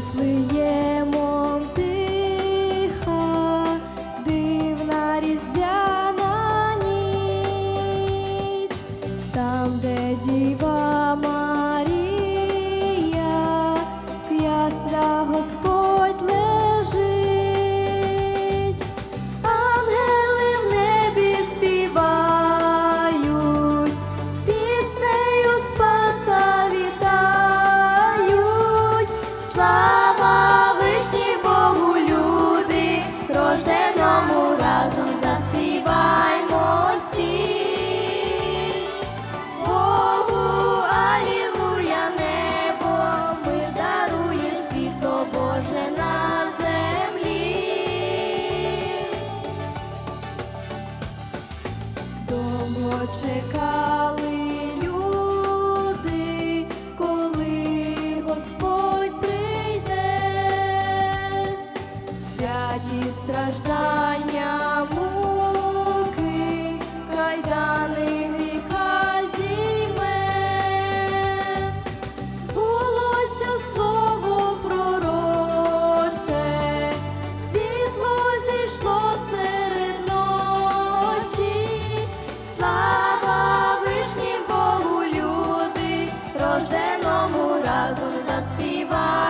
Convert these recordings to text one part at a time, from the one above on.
Influence тому разом заспіваймо всі. Богу, алілуя, небо, ми дарує світло Боже на землі. Домо чекає. покарання муки, кайдани гріха слово пророче, світло зійшло серед ночі, слава вишні Богу, люди, рожденому разом заспіває.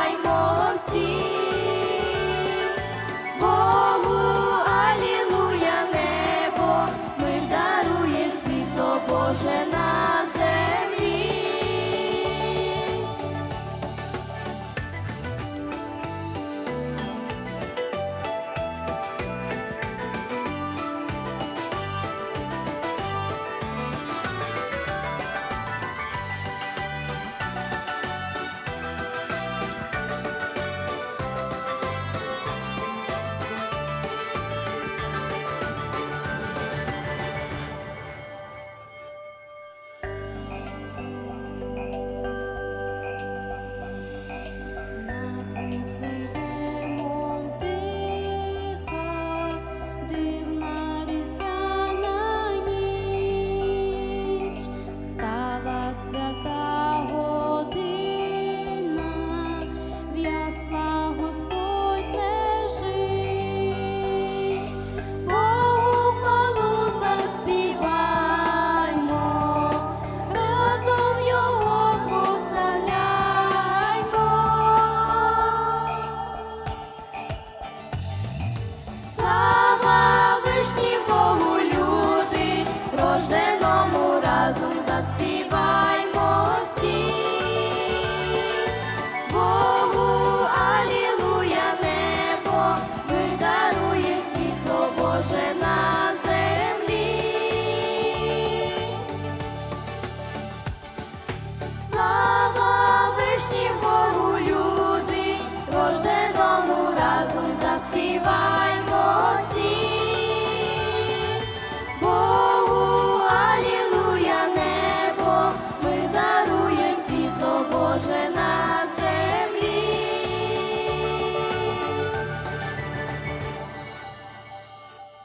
заспівай.